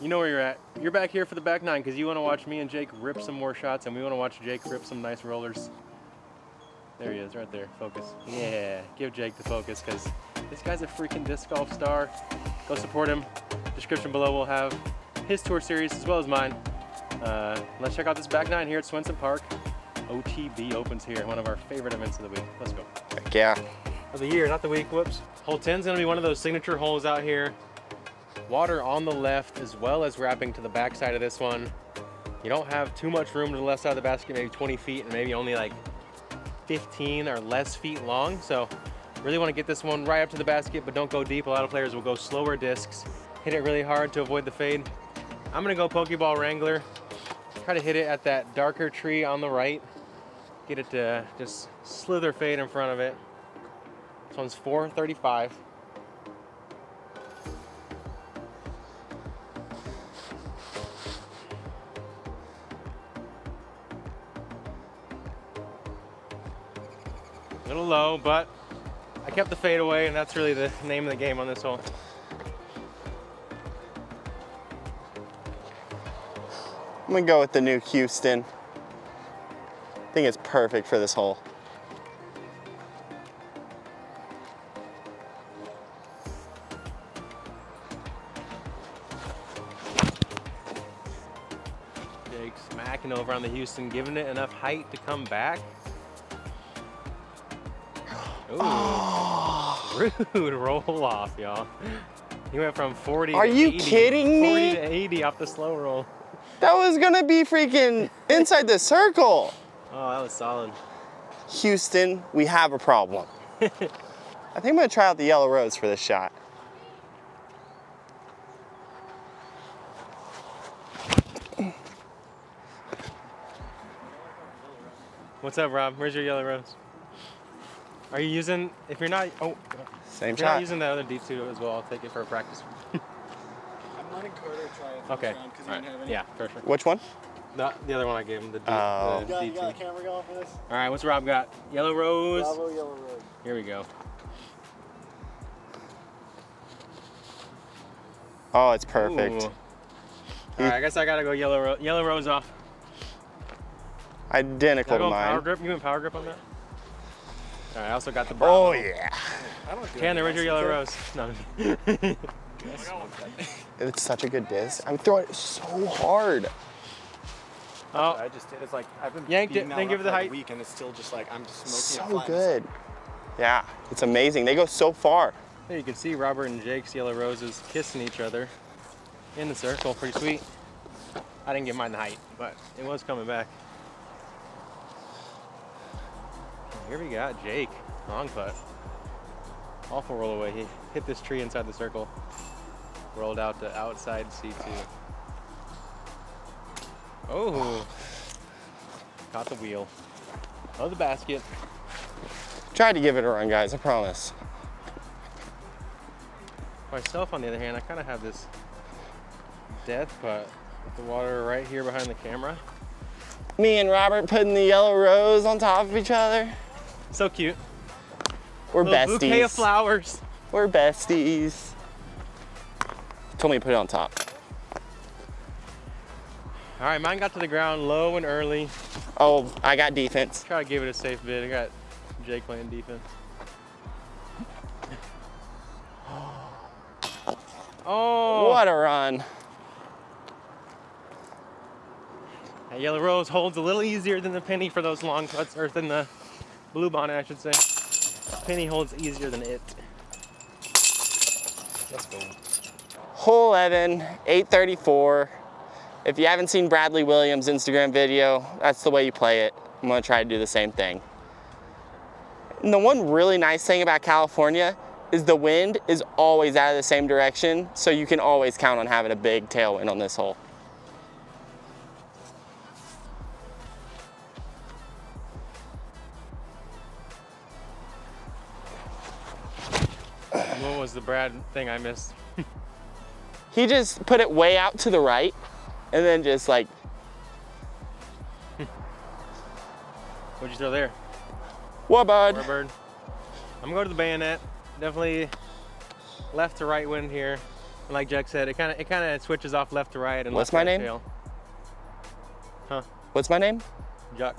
You know where you're at. You're back here for the back nine because you want to watch me and Jake rip some more shots and we want to watch Jake rip some nice rollers. There he is, right there. Focus. Yeah, give Jake the focus because this guy's a freaking disc golf star. Go support him. Description below will have his tour series as well as mine. Uh, let's check out this back nine here at Swenson Park. OTB opens here, one of our favorite events of the week. Let's go. Heck yeah. Of the year, not the week, whoops. Hole 10 is gonna be one of those signature holes out here. Water on the left as well as wrapping to the back side of this one. You don't have too much room to the left side of the basket, maybe 20 feet and maybe only like 15 or less feet long. So really wanna get this one right up to the basket, but don't go deep. A lot of players will go slower discs, hit it really hard to avoid the fade. I'm gonna go Pokeball Wrangler. Try to hit it at that darker tree on the right. Get it to just slither fade in front of it. This one's 435. A little low, but I kept the fade away, and that's really the name of the game on this hole. I'm gonna go with the new Houston. I think it's perfect for this hole. Jake smacking over on the Houston, giving it enough height to come back. Ooh, rude roll off, y'all. He went from 40 Are to you 80, kidding 40 me? to 80 off the slow roll. That was gonna be freaking inside the circle. Oh, that was solid. Houston, we have a problem. I think I'm gonna try out the yellow rose for this shot. What's up, Rob? Where's your yellow rose? Are you using, if you're not, oh, Same if you're not using that other D2 as well, I'll take it for a practice. I'm letting Carter try it Okay. because he didn't have any. Yeah, perfect. Which one? The, the other one I gave him, the, D, Oh. the You got, D2. got a camera going for this? All right, what's Rob got? Yellow rose. Bravo Yellow rose. Here we go. Oh, it's perfect. Ooh. All right, I guess I gotta go yellow ro yellow rose off. Identical I'll to go power mine. grip. You went power grip on that? All right, I also got the Oh yeah. I don't do Chandler, where's your yellow rose? No. It's such a good disc. I'm throwing it so hard. oh, I just did. It's like I've been Yanked it, beating that then give it the height. week, and it's still just like I'm just smoking it So good. Yeah, it's amazing. They go so far. there you can see Robert and Jake's yellow roses kissing each other in the circle. Pretty sweet. I didn't get mine the height, but it was coming back. Here we got Jake. Long putt. Awful roll away. He hit this tree inside the circle. Rolled out to outside C2. Oh. Caught the wheel. Of the basket. Tried to give it a run, guys. I promise. Myself, on the other hand, I kind of have this death putt with the water right here behind the camera. Me and Robert putting the yellow rose on top of each other. So cute. We're Little bouquet of flowers. We're besties. Told me to put it on top. All right, mine got to the ground low and early. Oh, I got defense. Try to give it a safe bid. I got Jake playing defense. Oh, What a run. That yellow rose holds a little easier than the penny for those long putts, or than the blue bonnet, I should say. Penny holds easier than it. Let's go. Hole 11, 834. If you haven't seen Bradley Williams' Instagram video, that's the way you play it. I'm gonna try to do the same thing. And the one really nice thing about California is the wind is always out of the same direction, so you can always count on having a big tailwind on this hole. What was the Brad thing I missed? He just put it way out to the right, and then just like, What'd you throw there? what bud? Warbird. I'm going to go to the bayonet. Definitely left to right wind here. And like Jack said, it kind of it kind of switches off left to right and What's left my name? tail. Huh? What's my name? Jack.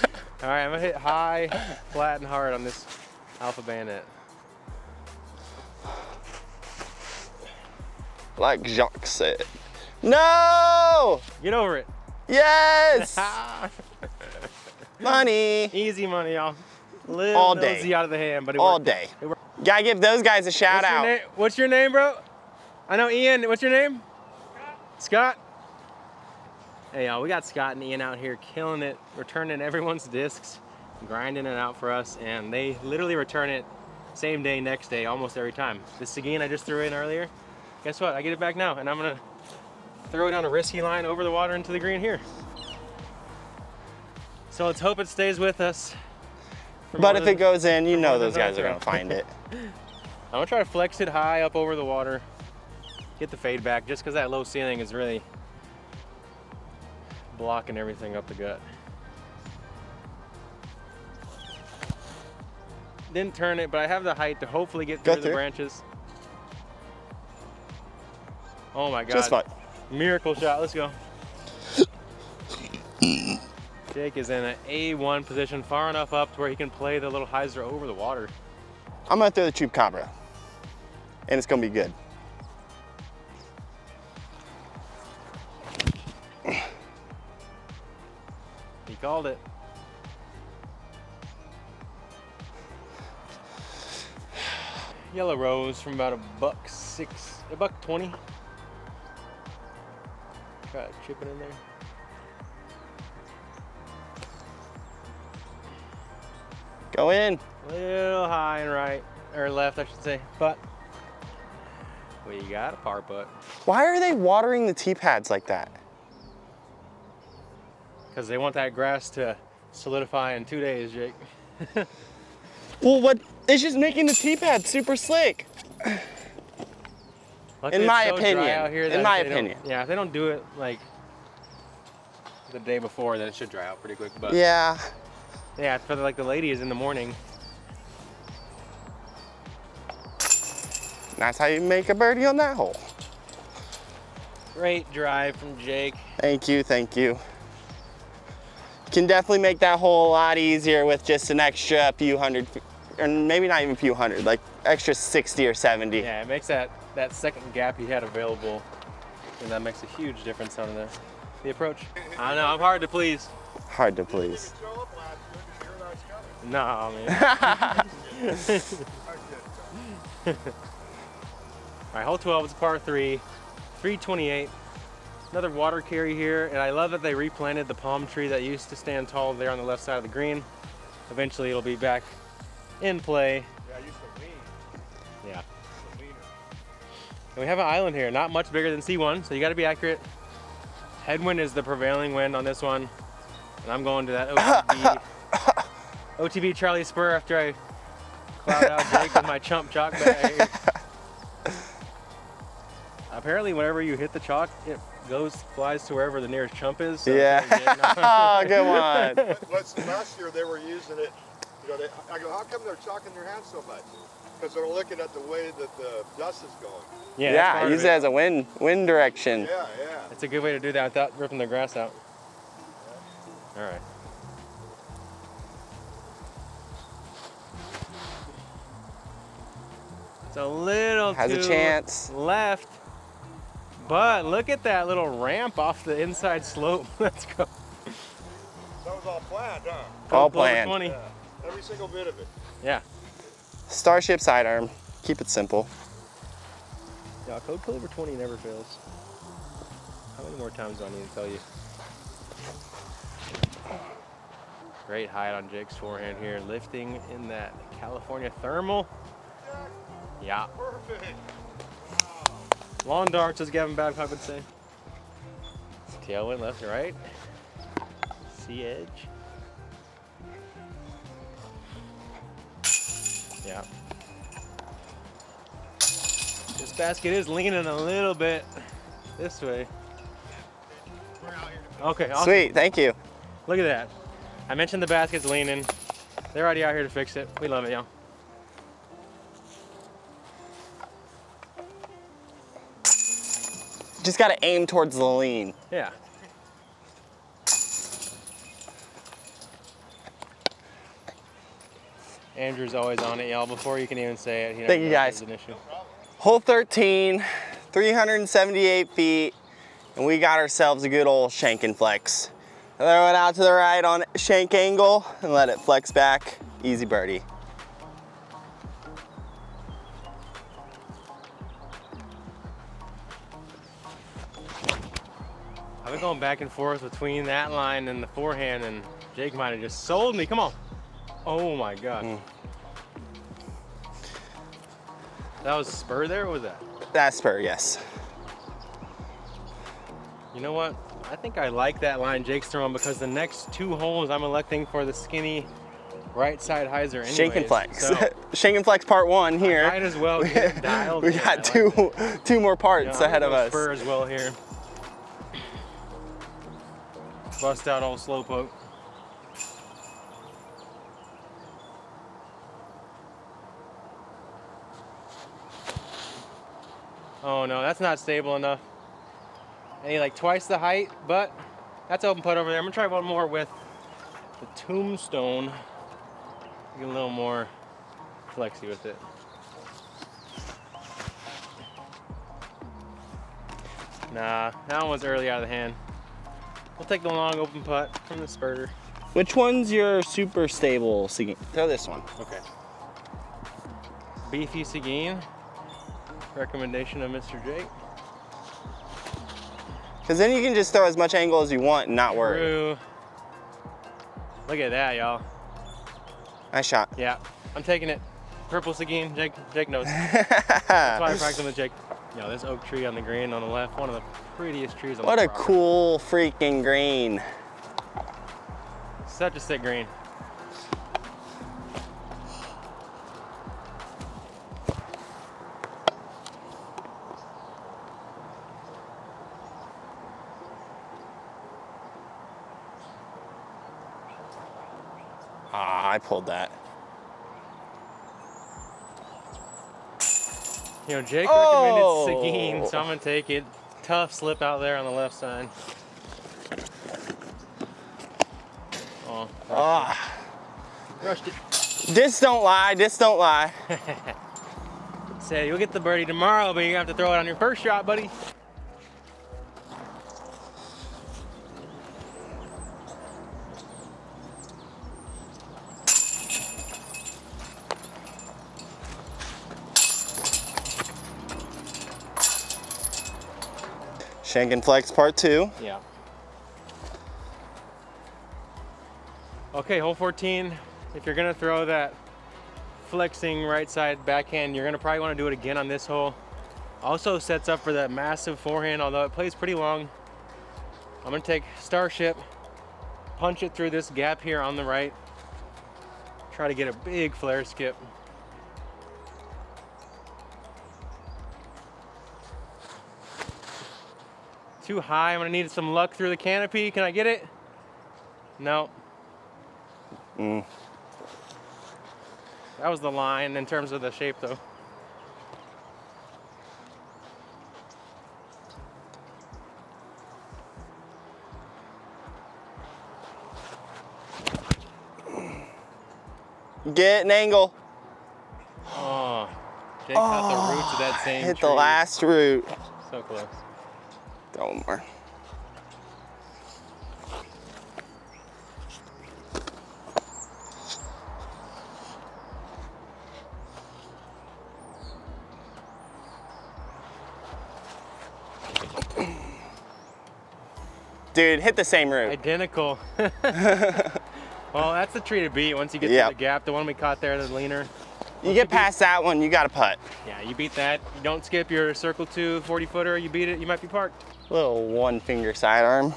All right, I'm gonna hit high, flat, and hard on this Alpha Bayonet. Like Jacques said. No! Get over it. Yes! Money! Easy money, y'all. Little All day. nosy out of the hand, but it All worked. day. It. Gotta give those guys a shout What's out. Your? What's your name, bro? I know Ian. What's your name? Scott. Scott. Hey, y'all, we got Scott and Ian out here killing it, returning everyone's discs, grinding it out for us, and they literally return it same day, next day, almost every time. This Seguin I just threw in earlier, guess what? I get it back now, and I'm gonna throw it on a risky line over the water into the green here. So let's hope it stays with us. But if than- it goes in, you know those guys are gonna find it. I'm gonna try to flex it high up over the water, get the fade back, just because that low ceiling is really blocking everything up the gut. Didn't turn it, but I have the height to hopefully get Go through the branches. Oh my god. Just fine. Miracle shot, let's go. Jake is in an A1 position, far enough up to where he can play the little hyzer over the water. I'm gonna throw the chupacabra. And it's gonna be good. Called it. Yellow rose from about a buck six, a buck twenty. Try to chip it in there. Go in. A little high and right, or left, I should say. But we got a par putt Why are they watering the tee pads like that? Because they want that grass to solidify in two days, Jake. Well, what? It's just making the tee pad super slick. Luckily, my so opinion. out here In my if they don't- opinion. Yeah, if they don't do it like the day before, then it should dry out pretty quick. But Yeah. Yeah, for the, like the ladies in the morning. That's how you make a birdie on that hole. Great drive from Jake. Thank you, thank you. Can definitely make that hole a lot easier with just an extra few hundred, or maybe not even a few hundred, like extra 60 or 70. Yeah, it makes that that second gap he had available, and that makes a huge difference on the the approach. I know I'm hard to please. Hard to please. No, man. All right, hole 12 is par three, 328. Another water carry here, and I love that they replanted the palm tree that used to stand tall there on the left side of the green. Eventually, it'll be back in play. Yeah, I used to lean. Yeah. And we have an island here, not much bigger than C1, so you gotta be accurate. Headwind is the prevailing wind on this one. And I'm going to that OTB, OTB Charlie Spur after I cloud out Jake with my chump chalk bag. Apparently, whenever you hit the chalk, it goes, flies to wherever the nearest chump is. so Yeah. it's oh, good one. But Last, last year they were using it, you know, they, I go, how come they're chalking their hands so much? Because they're looking at the way that the dust is going. yeah, Yeah, use it as a wind wind direction. Yeah, yeah. It's a good way to do that without ripping the grass out. All right. It's a little Has a chance. left, but look at that little ramp off the inside slope. Let's go. That was all planned, huh? All Close to planned. 20. Yeah. Every single bit of it. Yeah. Starship sidearm. Keep it simple. Yeah, code clover 20 never fails. How many more times do I need to tell you? Great height on Jake's forehand here, lifting in that California thermal. Yeah, Perfect. Long darts, as Gavin Babcock would say. Tailwind left and right. Sea edge. Yeah. This basket is leaning a little bit this way. Okay, awesome. Sweet, thank you. Look at that. I mentioned the basket's leaning. They're already out here to fix it. We love it, y'all. Just gotta aim towards the lean. Yeah. Andrew's always on it, y'all. Before you can even say it, he Thank you, knows guys. An issue. Hole 13, 378 feet, and we got ourselves a good old shank and flex. Throw it out to the right on shank angle and let it flex back. Easy birdie. I've been going back and forth between that line and the forehand, and Jake might have just sold me. Come on. Oh my God. Mm. That was spur there, or was that? That spur, yes. You know what? I think I like that line Jake's throwing because the next two holes I'm electing for the skinny right side hyzer anyways. Shank and flex. So, Shank and flex part one here. might as well get dialed we got like two that. two more parts I'm ahead of us. Spur as well here. Bust out old slowpoke. Oh no, that's not stable enough. I need like twice the height, but that's open putt over there. I'm gonna try one more with the tombstone. Get a little more flexy with it. Nah, that one was early out of the hand. We'll take the long open putt from the spurter. Which one's your super stable Seguin? Throw this one. Okay. Beefy Seguin. Recommendation of Mr. Jake. Because then you can just throw as much angle as you want and not worry. True. Look at that, y'all. Nice shot. Yeah, I'm taking it. Purple Seguin. Jake, Jake knows. That's why I practicing with Jake. Yo, this oak tree on the green on the left, one of the prettiest trees on what the a property. cool freaking green. Such a sick green. Ah, I pulled that. You know, Jake Oh. recommended Seguin, so I'm gonna take it. Tough slip out there on the left side. Oh, Ah, rushed it. this don't lie, this don't lie. Say you'll get the birdie tomorrow, but you're gonna have to throw it on your first shot, buddy. Shank flex part two. Yeah. Okay, hole 14. If you're gonna throw that flexing right side backhand, you're gonna probably wanna do it again on this hole. Also sets up for that massive forehand, although it plays pretty long. I'm gonna take Starship, punch it through this gap here on the right. Try to get a big flare skip. Too high, I'm gonna need some luck through the canopy. Can I get it? No. Mm. That was the line in terms of the shape though. Get an angle. Oh, Jake caught the roots of that same Hit the last root. So close. One more. Dude, hit the same root. Identical. well, that's the tree to beat once you get Yep. to the gap. The one we caught there, the leaner. You get past that one, you got to putt. Yeah, you beat that. You don't skip your circle two 40 footer. You beat it, you might be parked. Little one finger sidearm.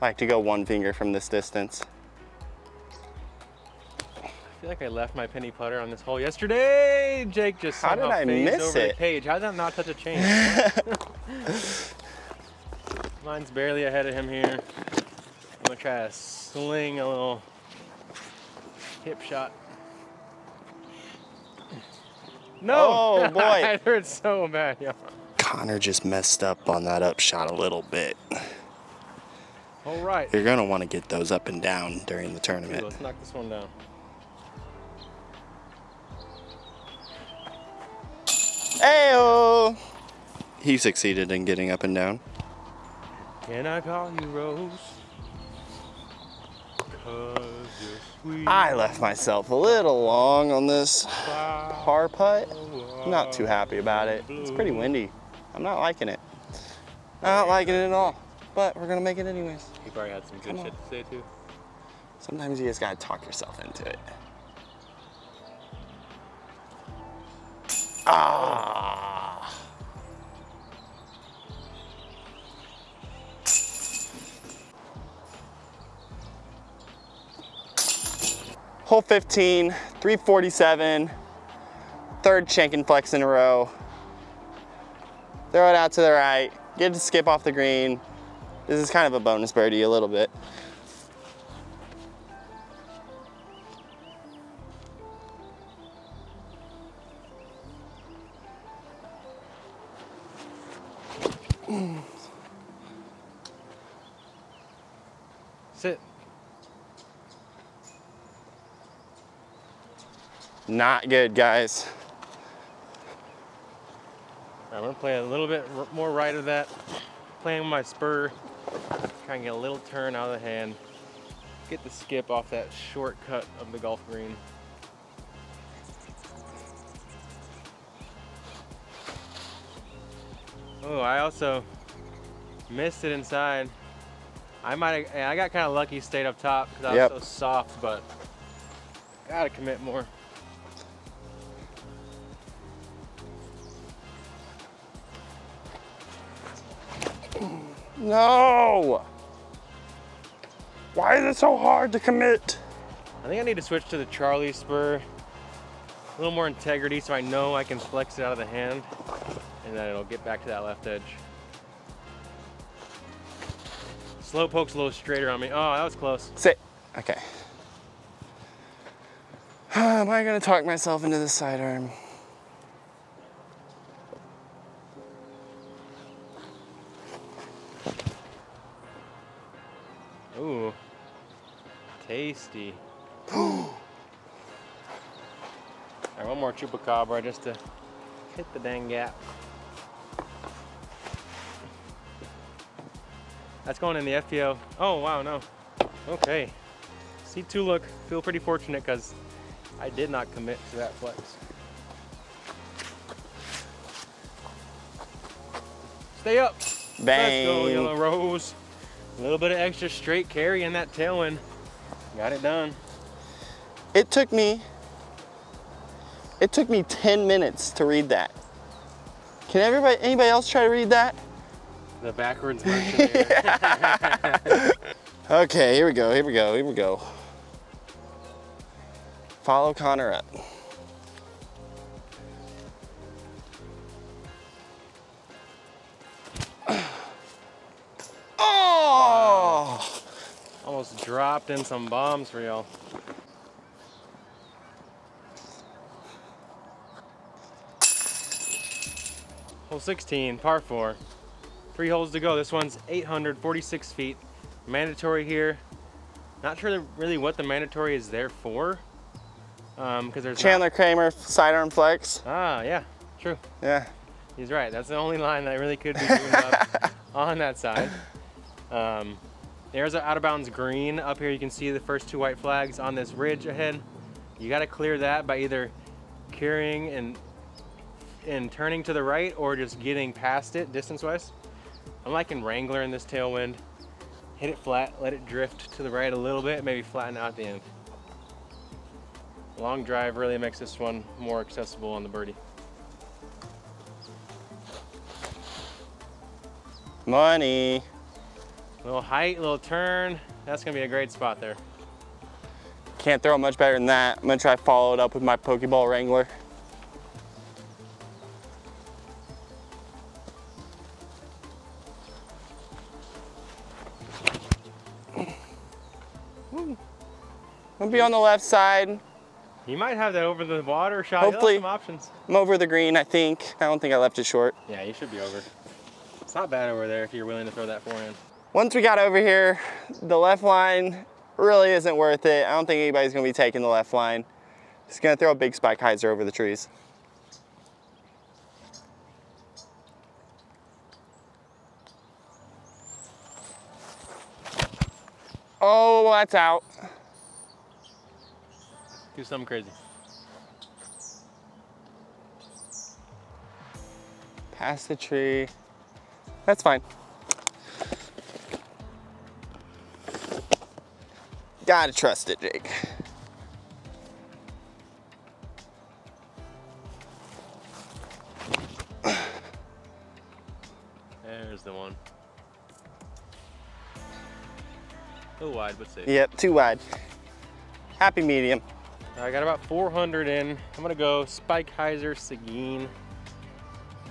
Like to go one finger from this distance. I feel like I left my penny putter on this hole yesterday. Jake just How did I miss over it? the cage. How did that not touch a chain? Mine's barely ahead of him here. I'm gonna try to sling a little hip shot. No! Oh, boy. it hurts so bad, yeah. Connor just messed up on that upshot a little bit. All right. You're gonna want to get those up and down during the tournament. let's knock this one down. Ayo! He succeeded in getting up and down. Can I call you Rose? Cause you're sweet. I left myself a little long on this par putt. I'm not too happy about it. It's pretty windy. I'm not liking it. Not liking it at all. But we're gonna make it anyways. He probably had some good shit to say too. Sometimes you just gotta talk yourself into it. Ah. Hole 15, 347, third shank and flex in a row. Throw it out to the right, get to skip off the green. This is kind of a bonus birdie a little bit. Sit. Not good, guys. I'm gonna play a little bit more right of that. Playing with my spur. Try and get a little turn out of the hand. Get the skip off that shortcut of the golf green. Oh, I also missed it inside. I might have, I got kind of lucky, stayed up top because I Yep. was so soft, but gotta commit more. No! Why is it so hard to commit? I think I need to switch to the Charlie spur. A little more integrity so I know I can flex it out of the hand and then it'll get back to that left edge. Slow poke's a little straighter on me. Oh, that was close. Sit. Okay. Am I gonna talk myself into the sidearm? Tasty. Alright, one more chupacabra just to hit the dang gap. That's going in the FPO. Oh, wow, no. Okay. C2 look, feel pretty fortunate because I did not commit to that flex. Stay up. Bang. Let's go, Yellow Rose. A little bit of extra straight carry in that tailwind. Got it done. It took me, it took me 10 minutes to read that. Can everybody, anybody else try to read that? The backwards version here. Okay, here we go, here we go, here we go. Follow Connor up. Dropped in some bombs for y'all. Hole 16, par 4. Three holes to go. This one's 846 feet. Mandatory here. Not sure really what the mandatory is there for. Um, because there's not- Chandler Kramer, sidearm flex. Ah, yeah, true. Yeah. He's right. That's the only line that really could be on that side. Um, there's an out of bounds green. Up here you can see the first two white flags on this ridge ahead. You got to clear that by either carrying and and turning to the right or just getting past it distance-wise. I'm liking Wrangler in this tailwind. Hit it flat, let it drift to the right a little bit, maybe flatten out at the end. Long drive really makes this one more accessible on the birdie. Money. Little height, little turn. That's gonna be a great spot there. Can't throw it much better than that. I'm gonna try to follow it up with my Pokeball Wrangler. I'll be on the left side. You might have that over the water shot. Hopefully. some options. I'm over the green, I think. I don't think I left it short. Yeah, you should be over. It's not bad over there if you're willing to throw that forehand. Once we got over here, the left line really isn't worth it. I don't think anybody's gonna be taking the left line. Just gonna throw a big spike hyzer over the trees. Oh, that's out. Do something crazy. Past the tree. That's fine. Gotta trust it, Jake. There's the one. A little wide, but safe. Yep, too wide. Happy medium. I got about 400 in. I'm gonna go Spike Hyzer Seguin.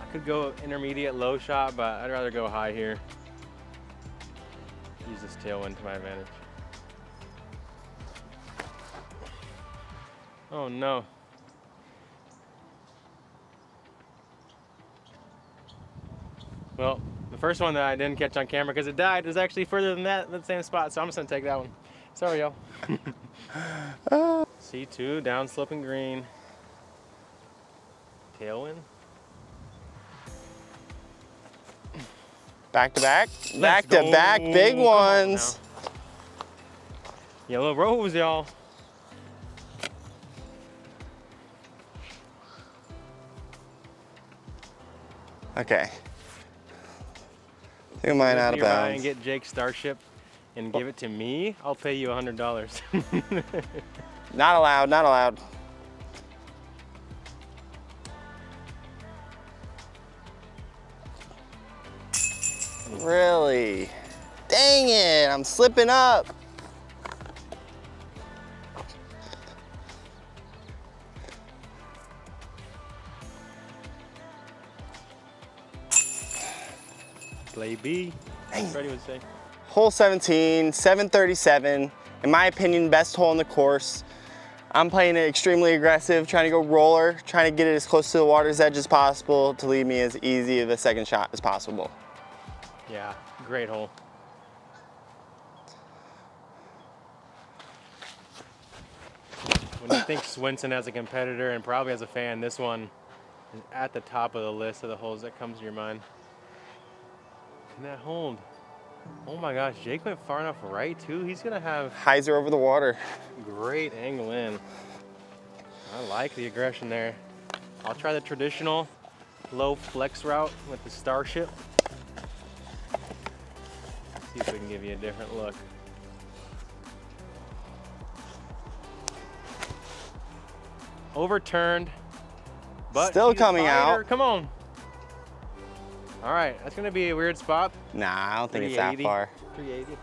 I could go intermediate low shot, but I'd rather go high here. Use this tailwind to my advantage. Oh no. Well, the first one that I didn't catch on camera because it died is actually further than that, that same spot, so I'm just gonna take that one. Sorry, y'all. C2, down sloping green. Tailwind. Back to back. Let's back to back. Big ones. Yellow rose, y'all. Okay. I might out of you're And get Jake's Starship and give it to me, I'll pay you $100. Not allowed, not allowed. Really? Dang it, I'm slipping up. B. Freddie would say. Hole 17, 737. In my opinion, best hole in the course. I'm playing it extremely aggressive, trying to go roller, trying to get it as close to the water's edge as possible to leave me as easy of a second shot as possible. Yeah, great hole. When you think Swenson as a competitor and probably as a fan, this one is at the top of the list of the holes that comes to your mind. And that hold. Oh my gosh, Jake went far enough right too. He's gonna have Hyzer over the water. great angle in. I like the aggression there. I'll try the traditional low flex route with the Starship. See if we can give you a different look. Overturned, but Still coming out. Come on. All right, that's gonna be a weird spot. Nah, I don't think it's that 380. far. 380.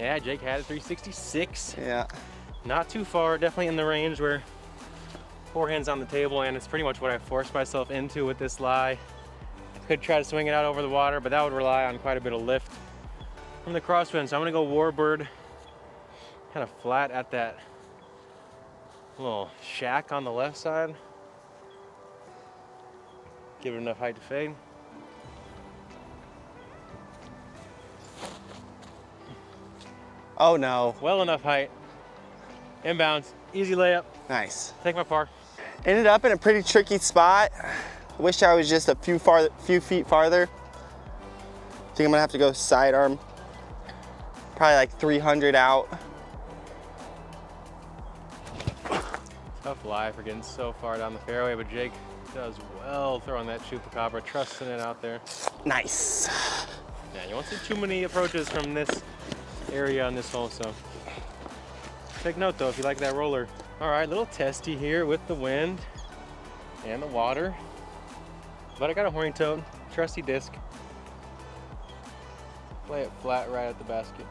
Yeah, Jake had a 366. Yeah. Not too far, definitely in the range where forehand's on the table, and it's pretty much what I forced myself into with this lie. I could try to swing it out over the water, but that would rely on quite a bit of lift from the crosswind. So I'm gonna go warbird, kind of flat at that little shack on the left side. Give it enough height to fade. Oh no. Well enough height. Inbounds, easy layup, Nice. take my par. Ended up in a pretty tricky spot. Wish I was just a few far, few feet farther. Think I'm gonna have to go sidearm. Probably like 300 out. Tough lie for getting so far down the fairway, but Jake does well throwing that chupacabra, trusting it out there. Nice. Yeah, you won't see too many approaches from this area on this hole, so take note though if you like that roller. All right, little testy here with the wind and the water, but I got a horny toad, trusty disc. Play it flat right at the basket.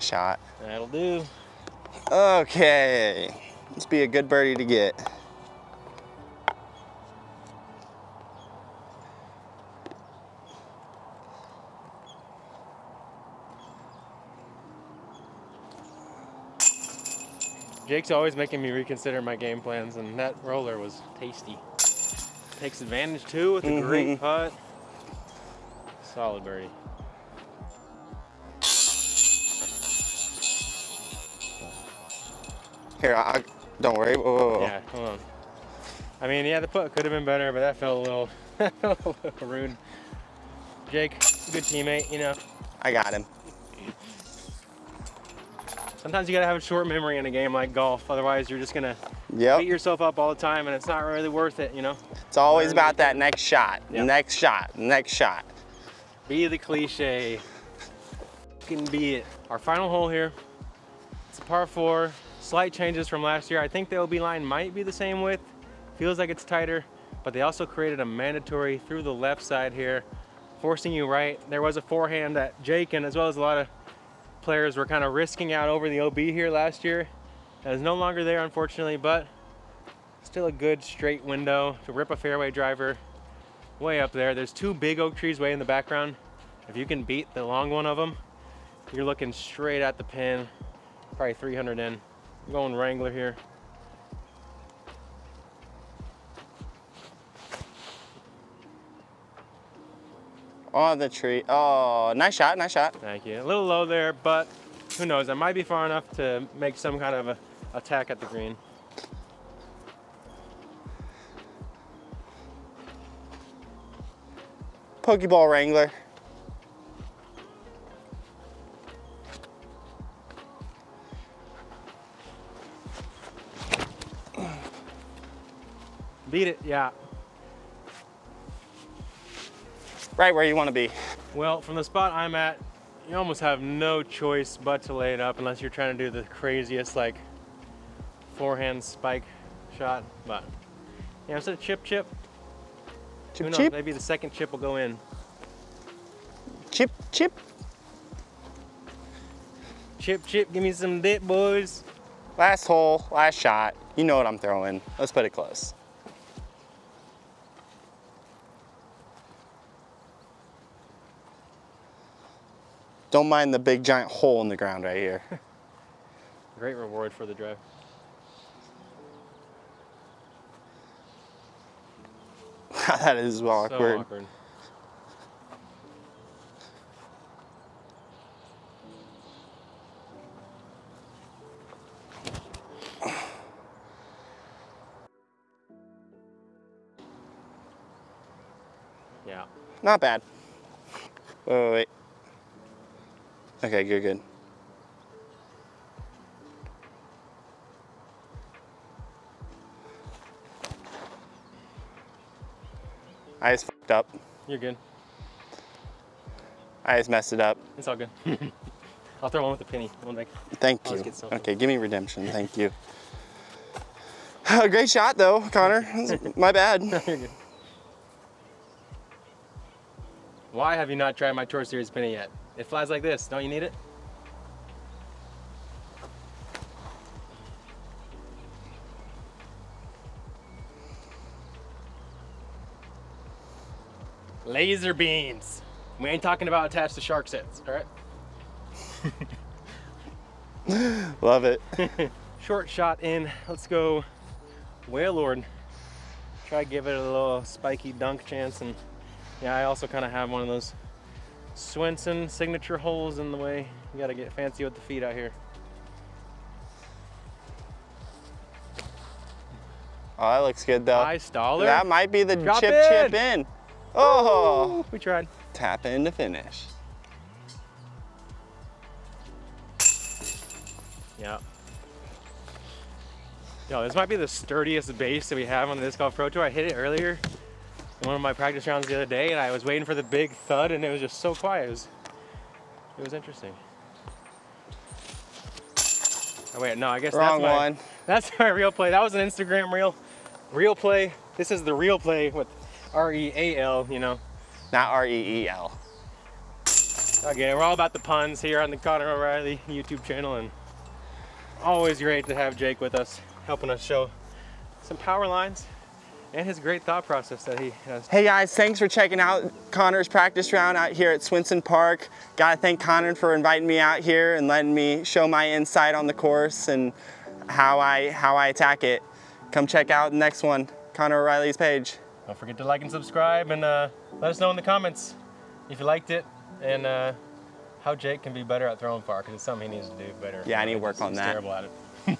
that shot. That'll do. Okay, let's be a good birdie to get. Jake's always making me reconsider my game plans, and that roller was tasty. Takes advantage too with a mm -hmm. great mm-hmm. putt. Solid birdie. Here, I, don't worry. Whoa, whoa, whoa. Yeah, hold on. I mean, yeah, the putt could have been better, but that felt a little, a little rude. Jake, good teammate, you know. I got him. Sometimes you gotta have a short memory in a game like golf, otherwise you're just gonna beat yourself up all the time, and it's not really worth it, you know. It's always about that next shot, Yep. next shot, next shot. Be the cliche. Can be it. Our final hole here. It's a par four. Slight changes from last year. I think the OB line might be the same width. Feels like it's tighter, but they also created a mandatory through the left side here, forcing you right. There was a forehand that Jake and as well as a lot of players were kind of risking out over the OB here last year. That is no longer there, unfortunately, but still a good straight window to rip a fairway driver way up there. There's two big oak trees way in the background. If you can beat the long one of them, you're looking straight at the pin, probably 300 in. I'm going Wrangler here. On the tree. Oh, nice shot, nice shot. Thank you. A little low there, but who knows? I might be far enough to make some kind of a attack at the green. Pokeball Wrangler. Beat it, yeah. Right where you want to be. Well, from the spot I'm at, you almost have no choice but to lay it up unless you're trying to do the craziest like forehand spike shot. But yeah, instead of chip chip, who Chip, knows? chip, Maybe the second chip will go in. chip, chip. Chip chip, give me some dip, boys. Last hole, last shot. You know what I'm throwing. Let's put it close. Don't mind the big giant hole in the ground right here. Great reward for the drive. that is So awkward. awkward. Yeah. Not bad. Wait, wait, wait. Okay, good, good. I just fucked up. You're good. I just messed it up. It's all good. I'll throw one with a penny. One back. Thank Always you. Okay, give me redemption. Thank you. Great shot though, Connor. My bad. You're good. Why have you not tried my Tour Series penny yet? It flies like this. Don't you need it? Laser beams. We ain't talking about attached to shark sets, all right? Love it. Short shot in. Let's go Whale Lord. Try to give it a little spiky dunk chance. And yeah, I also kind of have one of those Swenson signature holes in the way. You gotta get fancy with the feet out here. Oh, that looks good though. High Staller. That might be the Drop chip in. chip in. Oh, We tried. tap in to finish. Yeah. Yo, this might be the sturdiest base that we have on this Golf Pro Tour. I hit it earlier one of my practice rounds the other day, and I was waiting for the big thud, and it was just so quiet. It was, it was interesting. Oh wait, no, I guess Wrong that's my, one. That's my real play. That was an Instagram reel. Real play. This is the real play with R-E-A-L, you know. Not R E E L. Again, we're all about the puns here on the Connor O'Reilly YouTube channel, and always great to have Jake with us, helping us show some power lines and his great thought process that he has. Hey guys, thanks for checking out Connor's practice round out here at Swenson Park. Gotta thank Connor for inviting me out here and letting me show my insight on the course. And how I how I attack it, come check out the next one, Connor O'Reilly's page. Don't forget to like and subscribe and uh, let us know in the comments if you liked it and uh, how Jake can be better at throwing far because it's something he needs to do better. Yeah, I need to work on he's that. terrible at it.